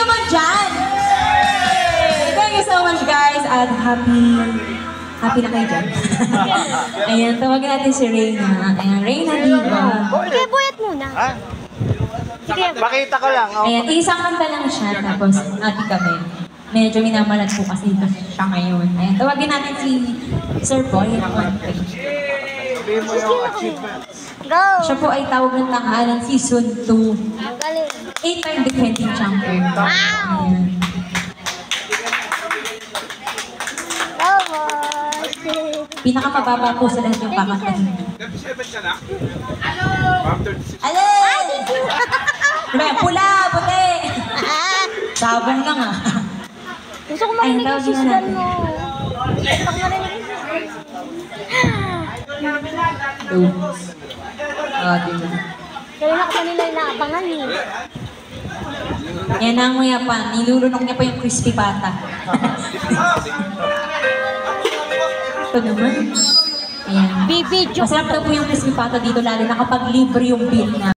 naman dyan! Thank you so much, guys, at happy... Happy na kayo dyan. Ayan, tawagan natin si Reyna. Ayan, Reyna Diva. Sige, buyat muna. Ha? Sige. Pakita ko lang. Oh. Ayan, isang kanta lang siya, tapos ati kami. Medyo minamalat po kasi siya ngayon. Ayan, tawagin natin si Sir Boy Monte. Sabihin mo yung achievements. Go! Siya po ay tawag ng tanghalan season 2. Galing. 8-time defending champion. Ayan. Go, boss. Pinakamababa po sa lahat yung kakanta niya. 37 ka na? Hello! Ma'am, 36. Alay! Diba, pula, puti! Sabong lang ah. Gusto ko Ayun, marinig yung natin. mo. Gusto ko marinig yung sisdan. Ah, diba. Kanina ko pa nila inaabangan eh. Yan ang nguya pa. Nilulunok niya pa yung crispy pata. Ito naman. Ayan. Masarap daw po yung crispy pata dito lalo na kapag libre yung bill na.